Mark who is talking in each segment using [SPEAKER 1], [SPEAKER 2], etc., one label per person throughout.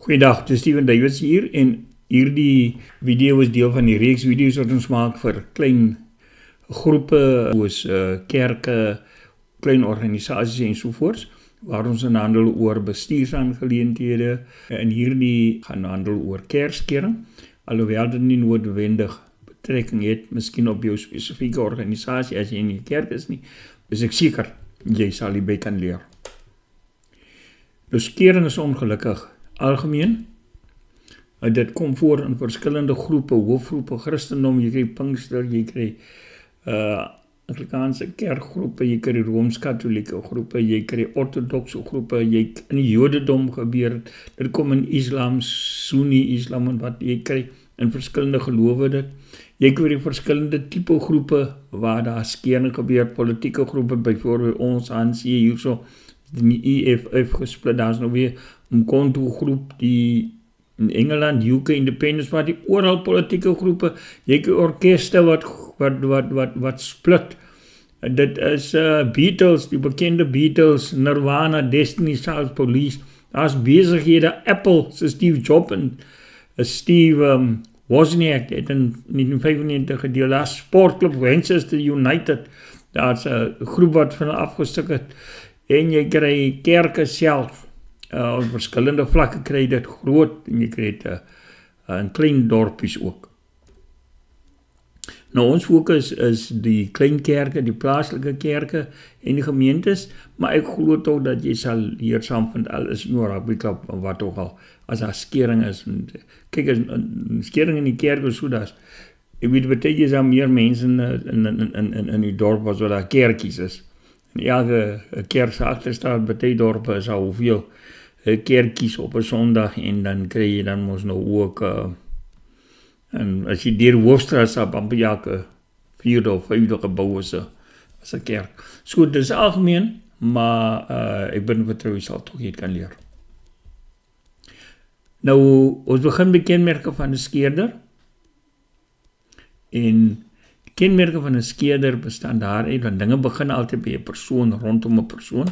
[SPEAKER 1] Goeiedag, dis Steven Davids hier en hierdie video is deel van die reeks video's wat ons maak vir klein groepe soos uh, kerke, klein organisasies en so voort waar ons in handel oor bestuursaangeleenthede en hierdie gaan handel oor kerskering alhoewel dit nie noodwendig betrekking het miskien op jou spesifieke organisasie as jy in die kerk is nie is ek seker jy sal die by kan leer. Beskering is ongelukkig algemeen. Uh, dit kom voor in verskillende groepe, hoofgroepe, Christendom, jy kry Pinkster, jy kry uh Anglikaanse kerkgroepe, jy kry Rooms-Katolieke groepe, jy kry Ortodokse groepe, jy in die Jodendom gebeur, dit kom in Islam, Sunni Islam en wat jy kry in verskillende gelowe dit. Jy kry verskillende tipe groepe waar daar skene gebeur, politieke groepe, byvoorbeeld ons ANC hierso die EFF gesplit, daar's nou weer 'n konto groep die in Engeland, UK Independence Party, oral politieke groepe, jy het orkeste wat wat wat wat wat split. Dit is uh Beatles, die bekende Beatles, Nirvana, Destiny's Child, Police. Daar's besighede Apple, so Steve Jobs en uh, Steve um, Wozniak het in 1995 gedeel daar sportklub Manchester United. Daar's 'n groep wat van afgestuk het en jy kry kerke self uh, op verskillende vlakke kry dit groot en jy kry dit uh, in klein dorpies ook. Nou ons fokus is die klein kerke, die plaaslike kerke en die gemeentes, maar ek glo tog dat jy sal hier saamvind al is nie rugby klub of wat ook al as daar skering is en kyk as skering in die kerk is so dat ek weet baie jy sal meer mense in in in in in die dorp as wat daar kerkies is. En ja, die kerk se agterstaan baie dorpe is al hoeveel 'n kerkies op 'n Sondag en dan kry jy dan mos nou ook uh en as jy deur Hoofstraat op Ampiake vierde of vyfde gebou is 'n kerk. So dit is algemeen, maar uh ek bin vertrou jy sal tog iets kan leer. Nou ons begin met kenmerke van 'n skeerder. En kenmerke van 'n skeerder bestaan daaruit dat dinge begin altyd by 'n persoon rondom 'n persoon.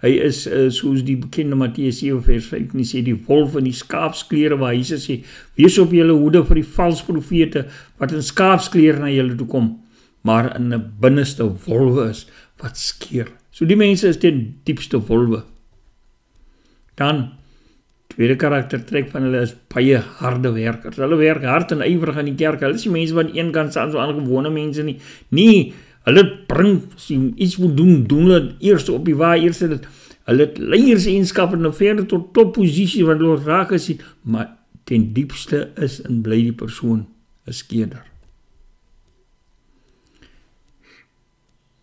[SPEAKER 1] Hy is uh, soos die bekende Matteus 7 vers 15 sê die wolf in die skaapsklere waar Jesus sê wees op julle hoede vir die valse profete wat in skaapsklere na julle toe kom maar in 'n binneste wolwe is wat skeer. So die mense is ten diepste wolwe. Dan tweede karaktertrek van hulle is baie harde werkers. Hulle werk hard en ywerig aan die kerk. Hulle is die mense wat aan een kant staan so aangewone mense nie. Nee, Hulle bring sien iets wil doen, doen hulle eers op die waar eers dit hulle leierskap en nou verder tot topposisie wat hulle raak gesien, maar ten diepste is in bly die persoon 'n skeder.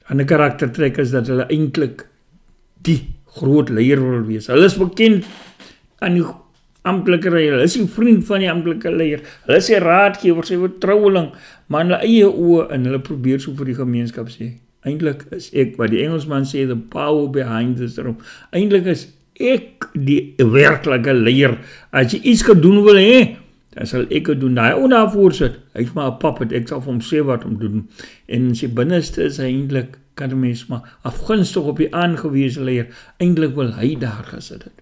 [SPEAKER 1] 'n karaktertrek is dat hulle eintlik die groot leier wil wees. Hulle is bekend aan die amptelike leier. Hulle is die vriend van die amptelike leier. Hulle is sy raadgewer, sy vertroueling, maar in hulle eie oë en hulle probeer so vir die gemeenskap sê. Eintlik is ek wat die Engelsman sê the power behind this room. Eintlik is ek die werklike leier. As jy iets gedoen wil hê, dan sal ek dit doen. Daai onavoor sit. Hy's maar 'n puppet. Ek sal vir hom sê wat om te doen. En sy binneste is eintlik kan 'n mens maar afgunstig op die aangewese leier. Eintlik wil hy daar gesit het.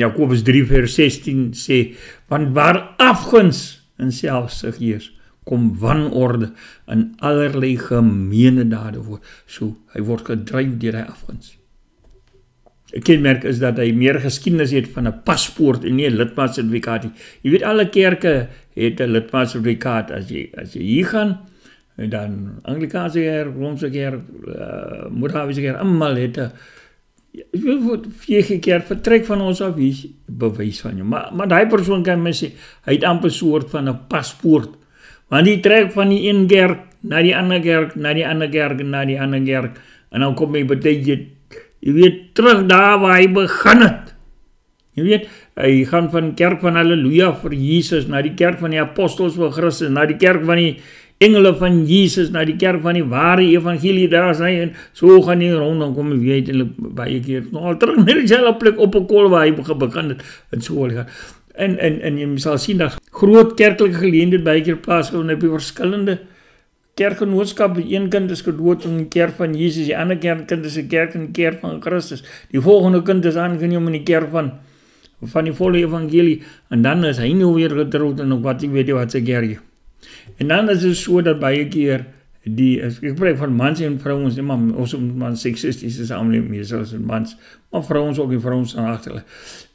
[SPEAKER 1] Jakobus 3 vers 16 sê want waar afguns in selfsug heers kom wanorde in allerlei gemeene dade word so hy word gedryf deur hy afguns 'n kenmerk is dat hy meer geskiedenis het van 'n paspoort en nie 'n lidmaatsertifikaat nie. Jy weet alle kerke het 'n lidmaatsertifikaat. As jy as jy hier gaan en dan Anglikaanse kerk, Romeinse kerk, uh, Moraviese kerk, almal het 'n Wil vir vier keer vertrek van ons af hier bewys van jou. Maar maar daai persoon kan my sê hy het amper soort van 'n paspoort. Want hy trek van die een kerk na die ander kerk, na die ander kerk, na die ander kerk en dan kom hy baie jy, jy weet terug daar waar hy begin het. Jy weet, hy gaan van kerk van haleluja vir Jesus na die kerk van die apostels vir Christus, na die kerk van die engele van Jesus na die kerk van die ware evangelie daar sy en so gaan nie rond dan kom jy eintlik baie keer nog al terug net dieselfde plek op 'n kol waar hy begin het en so al gaan en en en jy sal sien dat groot kerklike geleenthede baie keer plaasvind op verskillende kerkgenootskap, die een kind is gedood in die kerk van Jesus, die ander kind is 'n kerk in die kerk van Christus. Die volgende kind is aangeneem in die kerk van van die volle evangelie en dan is hy nou weer getroud en wat ek weet jy wat se kerk. En dan is dit so dat baie keer die ek praat van mans en vrouens nie maar ons seksistiese samelewing meestal is mans maar vrouens ook die vrouens aan agter.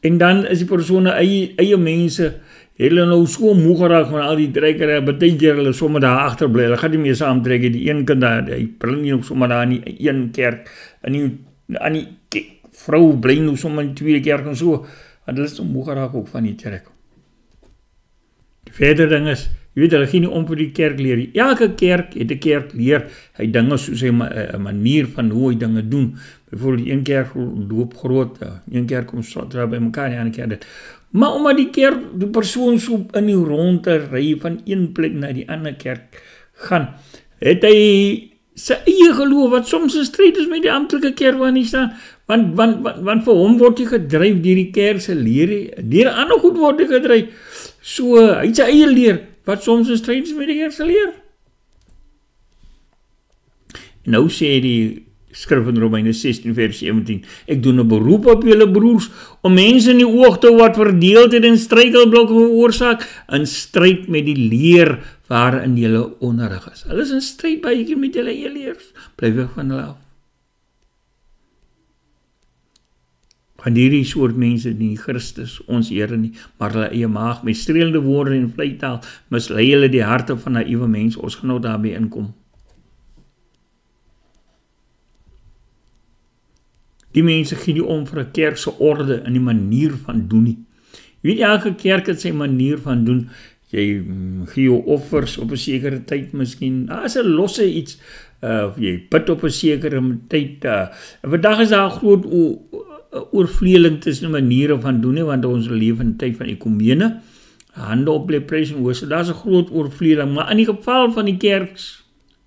[SPEAKER 1] En dan is die persone eie eie mense hulle nou so moeg geraak van al die trekkere baie keer hulle sommer daar agter bly. Hulle gaan nie meer saam trek die een kind daar hy bring nie sommer daar in een kerk in die aan die vrou bly nou sommer in twee kerk en so. En hulle is so moeg geraak ook van die trek. Die verder ding is Jy weet hulle gee nie om vir die kerk leer nie. Elke kerk het 'n kerk leer. Hy dinge soos hy 'n manier van hoe hy dinge doen. Byvoorbeeld een kerk loop groot, een kerk kom daar by mekaar en 'n kerk dit. Maar omdat die kerk die persoon so in die ronde ry van een plek na die ander kerk gaan, het hy sy eie geloof wat soms 'n stryd is met die amptelike kerk waar hy staan. Want want want, want vir hom word hy gedryf deur die kerk se leer. Deur ander goed word hy gedryf. So hy het sy eie leer wat soms 'n stryd is met die Here se leer. Nou sê die skrif in Romeine 16 vers 17: Ek doen 'n beroep op julle broers om mense in die oog te wat verdeeldheid en struikelblokke veroorsaak in stryd met die leer waarin julle onderrig is. Hulle is in stryd baie met julle eie leers. Bly weg van hulle af. Van hierdie soort mense nie Christus ons Here nie, maar hulle eie maag met streelende woorde en vleitaal mislei hulle die harte van naïewe mense. Ons gaan nou daarmee inkom. Die mense gee nie om vir 'n kerk se orde in die manier van doen nie. Jy weet elke kerk het sy manier van doen. Jy mm, gee jou offers op 'n sekere tyd miskien. Daar's 'n losse iets uh jy bid op 'n sekere tyd. Uh vandag is daar groot oorvleeling tussen maniere van doen nie want ons leef in 'n tyd van ekumene. Hande op lê prys en hoor so daar's 'n groot oorvleeling maar in die geval van die kerk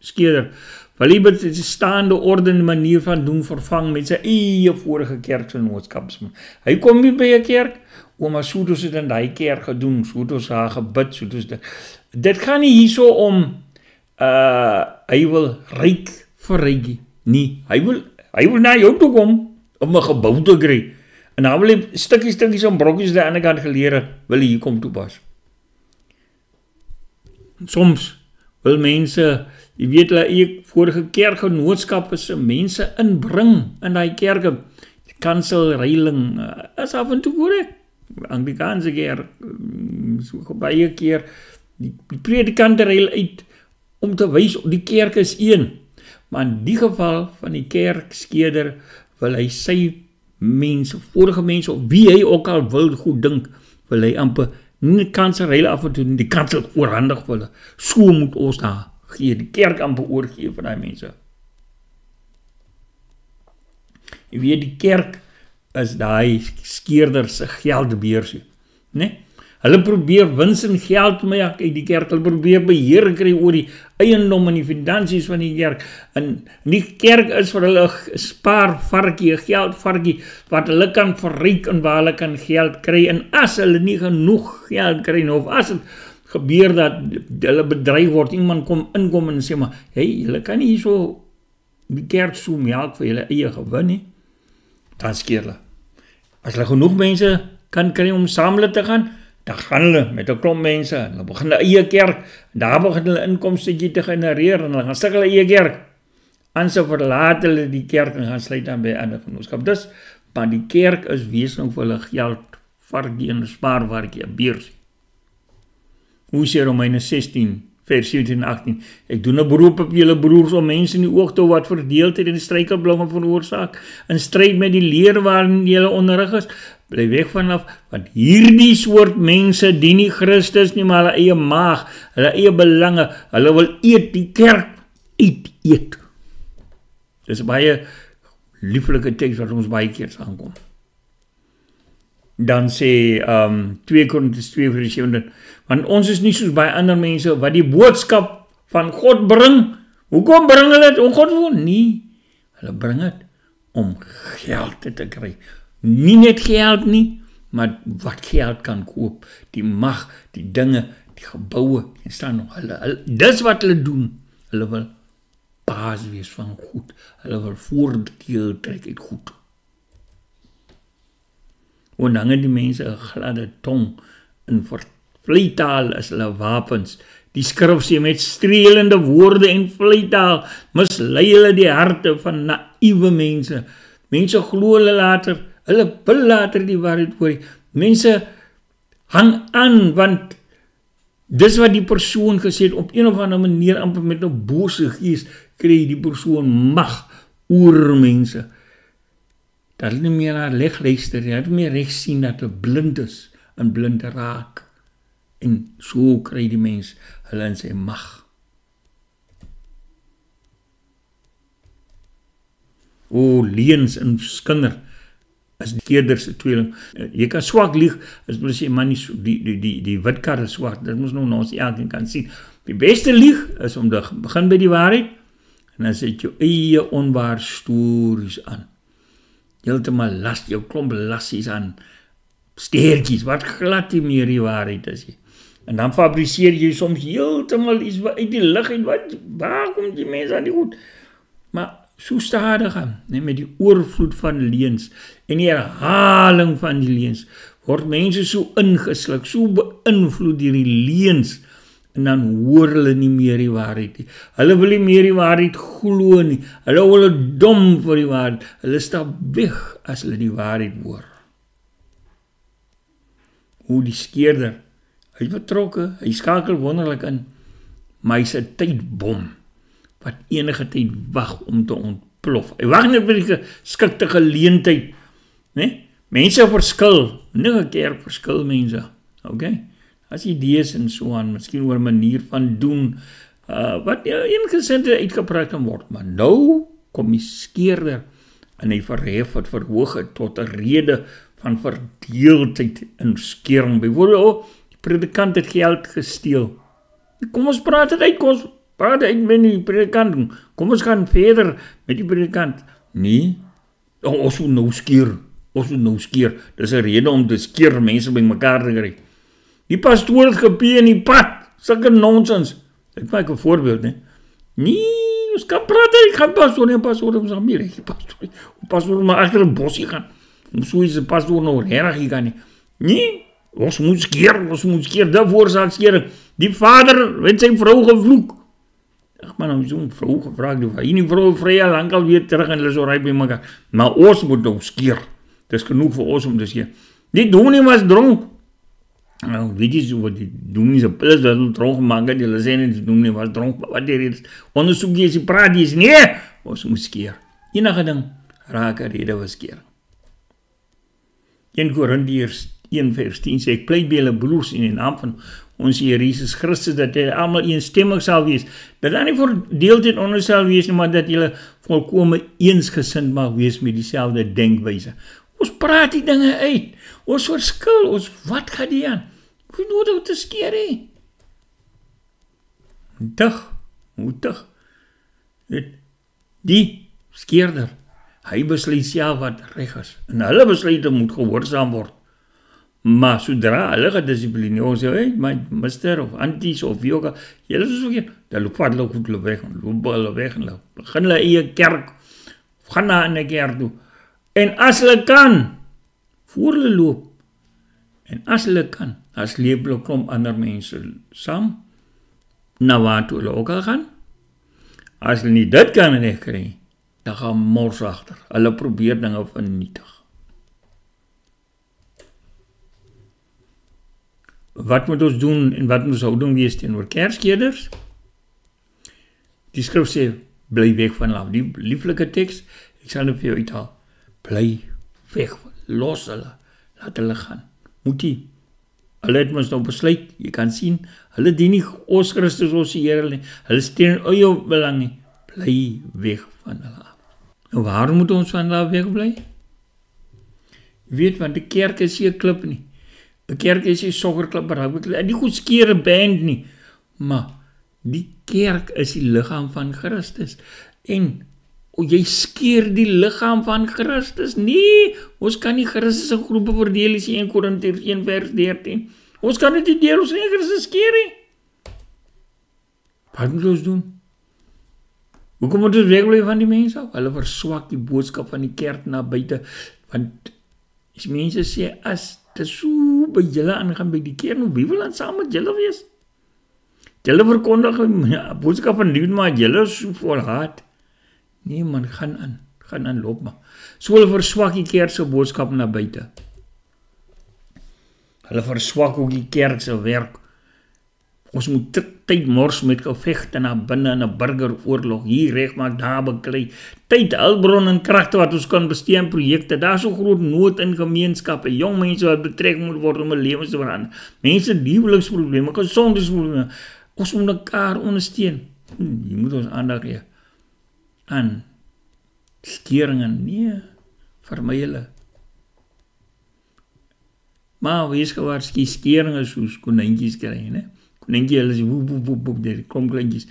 [SPEAKER 1] skeder wil hy die staande orde en manier van doen vervang met sy eie vorige kerkgenootskapsman hy kom nie by 'n kerk om as so dit in daai kerk gedoen so dit ons haar gebid so dit. Dit gaan nie hierso om uh hy wil ryk vir rykie nie hy wil hy wil na jou toe kom om 'n gebou te kry. En dan wil hy stukkies stukkies om brokkies aan die ander kant geleer het, wil hy hier kom toepas. Soms wil mense, jy weet hulle ek vorige kerkgenootskappe se mense inbring in daai kerke. Die kansel reiling uh, is af en toe korrek. Anglikaanse kerk mm, so baie keer die, die predikante reil uit om te wys die kerk is een. Maar in die geval van die kerkskeder wil hy sy mense, vorige mense of wie hy ook al wil goed dink, wil hy amper nie kans reël af en toe die kans oorhandig wil. So moet ons daar gee die kerk amper oorgee vir daai mense. Jy weet die kerk is daai skeerder se geldbeursie, né? Nee? Hulle probeer wins en geld maak uit die kerk. Hulle probeer beheer kry oor die eiendom en die finansies van die kerk. En die kerk is vir hulle spaar varkie, geld varkie wat hulle kan verryk en waar hulle kan geld kry. En as hulle nie genoeg geld kry of as dit gebeur dat hulle bedreig word, iemand kom inkom en sê maar, "Hey, julle kan nie hierso die kerk so melk vir julle eie gewin nie." Dan skeer hulle. As hulle genoeg mense kan kry om saam te gaan, dan gaan hulle met 'n klomp mense en hulle begin 'n eie kerk daar begin hulle inkomste te genereer en hulle gaan sukkel eie kerk. Aanse verlaat hulle die kerk en gaan sluit aan by ander genootskap. Dus maar die kerk is wesentlik vir hulle geld varkie en spaarvarkie, 'n beurs. Hoe sê Romeine 16 vers 17 en 18. Ek doen 'n beroep op julle broers om mense in die oog te hou wat verdeeldheid en struikelblomme veroorsaak in stryd met die leer waarin julle onderrig is bly weg vanaf want hierdie soort mense dien nie Christus nie maar hulle eie maag, hulle eie belange. Hulle wil eet die kerk eet eet. Dis baie lieflike teks wat ons baie keer aankom. Dan sê ehm um, 2 Korintiërs 2:7 want ons is nie soos baie ander mense wat die boodskap van God bring. Hoekom bring hulle dit? Om God wil nie. Hulle bring dit om geld te kry nie net geld nie, maar wat geld kan koop, die mag, die dinge, die geboue, en staan nog hulle, hulle dis wat hulle doen. Hulle wil baas wees van goed. Hulle wil voordeel trek uit goed. En dan het die mense 'n gladde tong in vleitaal is hulle wapens. Die skrif sê met streelende woorde en vleitaal mislei hulle die harte van naïewe mense. Mense glo hulle later, hulle wil later die waarheid hoor. Mense hang aan want dis wat die persoon gesê het op een of ander manier amper met 'n bose gees kry die persoon mag oor mense. Dat hulle nie meer na lig luister nie, hulle meer reg sien dat hulle blind is en blind raak. En so kry die mens hulle in sy mag. O leens en skinder as die keerder se tweeling. Jy kan swak lieg as jy sê man so, die die die die wit kar is swart. Dit moet nou ons elkeen kan sien. Die beste lieg is om te begin by die waarheid en dan sit jou eie onwaar stories aan. Heeltemal las jou klomp lassies aan. Steertjies wat glad nie meer die waarheid is nie. En dan fabriseer jy soms heeltemal iets uit die lug uit wat waar kom die mense aan die goed. Maar so stadig aan, net met die oorvloed van leuns en die herhaling van die leuns word mense so ingesluk, so beïnvloed deur die leuns en dan hoor hulle nie meer die waarheid nie. Hulle wil nie meer die waarheid glo nie. Hulle wil dom vir die waarheid. Hulle stap weg as hulle die waarheid hoor. Hoe die skeerder Hy betrokke, hy skakel wonderlik in, maar hy's 'n tydbom wat enige tyd wag om te ontplof. Hy wag net vir die geskikte geleentheid, né? Nee? Mense verskil, nie 'n keer verskil mense. OK? As idees en so aan, miskien oor 'n manier van doen uh wat ingesinde uitgepraat kan word, maar nou kom die skeerder en hy verhef wat verhoog het tot 'n rede van verdeeldheid in skering. Byvoorbeeld, oh, predikant het geld gesteel. Kom ons praat dit uit, kom ons praat uit met die predikant. Kom ons gaan verder met die predikant. Nee. Oh, ons moet nou skeer. Ons moet nou skeer. Dis 'n rede om te skeer mense by mekaar te kry. Die pastoor het gepie in die pad. Sulke nonsens. Ek maak 'n voorbeeld, né? Nee, ons kan praat, ek gaan pastoor en pastoor ons aan meer, ek pastoor. Pastoor maar agter 'n bosie gaan. Ons sou is 'n pastoor nou reg gaan nie. Nee, Ons moet skeer, ons moet skeer, dit veroorsaak skeer. Die vader het sy vrou gevloek. Ag man, ons so 'n vrou gevra, die hy nie vrou vry al lankal weer terug en hulle so ry by mekaar. Maar ons moet nou skeer. Dis genoeg vir ons om te skeer. Die dominee was dronk. Nou, weet jy so wat die dominee se pils wat hom dronk gemaak het, hulle sê net die dominee was dronk. Wat hier is, ondersoek jy se praat dis nee, ons moet skeer. Enige ding raak 'n rede vir skeer. 1 Korintiërs 1 vers 10 sê ek pleit by julle broers in die naam van ons Here Jesus Christus dat julle almal eensstemmig sal wees. Dat daar nie verdeeldheid onder sal wees nie, maar dat julle volkome eensgesind mag wees met dieselfde denkwyse. Ons praat die dinge uit. Ons verskil, ons wat gaan die aan? Hoe nodig om te skeer hê? Moet dig. Dit die skeerder. Hy besluit self wat reg is en hulle besluite moet gehoorsaam word. Maar sodra hulle gedissiplineer ons sê, hey, my mister of anties of wie ook al, julle is so geen, dan loop hulle goed loop weg, loop hulle weg en loop. Begin hulle eie kerk, gaan na 'n kerk toe. En as hulle kan, voor hulle loop. En as hulle kan, as leef hulle kom ander mense saam na waar toe hulle ook al gaan. As hulle nie dit kan regkry, dan gaan mors agter. Hulle probeer dinge vernietig. Wat moet ons doen en wat moet ons houding wees teenoor kerskeders? Die skrif sê bly weg van hulle. Die lieflike teks, ek sal dit vir jou uithaal. Bly weg, los hulle, laat hulle gaan. Moet jy Hulle het mos nou besluit, jy kan sien, hulle dien nie ons Christus ons Here nie. Hulle steun jou belang nie. Bly weg van hulle af. Nou waarom moet ons van hulle weg bly? Jy weet want die kerk is nie 'n klip nie. 'n kerk is nie sokkerklub berou en nie goed skeer 'n band nie. Maar die kerk is die liggaam van Christus en o jy skeer die liggaam van Christus. Nee, ons kan nie Christus in groepe verdeel as 1 Korintiërs 1 vers 13. Ons kan dit nie deel ons nie Christus skeer nie. Wat moet ons doen? Hoekom moet ons wegbly van die mense af? Hulle verswak die boodskap van die kerk na buite want as mense sê as dit so by julle aangaan by die kerk, wie wil dan saam met julle wees? Julle verkondig die boodskap van liefde maar julle is so vol haat. Nee man, gaan aan, gaan aan loop maar. So hulle verswak die kerk se boodskap na buite. Hulle verswak ook die kerk se werk. Ons moet tyd mors met gevegte na binne in 'n burgeroorlog hier regmaak daar beklei. Tyd hulpbron en kragte wat ons kan bestee aan projekte. Daar's so groot nood in gemeenskappe, jong mense wat betrek moet word om 'n lewens te verander. Mense liefliksprobleme, gesondheidsprobleme. Ons moet mekaar ondersteun. Hm, jy moet ons aandag gee aan skeringe nee vermy hulle. Maar wie is gewaar ski skeringe soos konynkies kry, né? Konynkie hulle is woep woep woep woep daar kom kleintjies.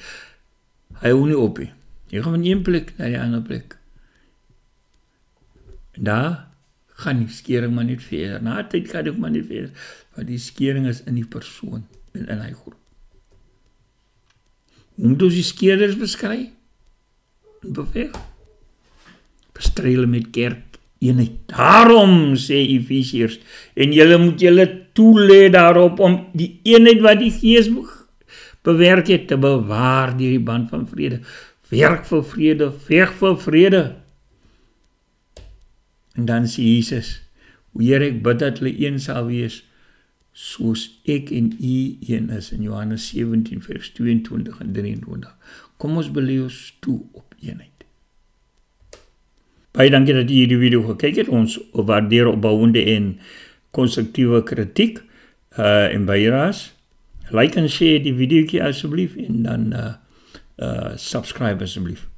[SPEAKER 1] Hy hou nie op nie. Jy gaan van een plek na die ander plek. En daar gaan die skering maar net verder. Na tyd gaan dit maar net verder. Want die skering is in die persoon en in hy groep. Hoe moet ons die skeerders beskryf? Beweeg. Bestry hulle met kerk eenheid. Daarom sê Efesiërs en julle moet julle toelê daarop om die eenheid wat die Gees bewerk het te bewaar deur die band van vrede. Werk vir vrede, veg vir vrede. En dan sê Jesus: "Here, ek bid dat hulle een sal wees." soos ek en u een is in Johannes 17 vers 22 en 23. Kom ons belê ons toe op eenheid. Baie dankie dat jy hierdie video gekyk het. Ons waardeer opbouende en konstruktiewe kritiek uh en bydraes. Like en share die videoetjie asseblief en dan uh uh subscribe asseblief.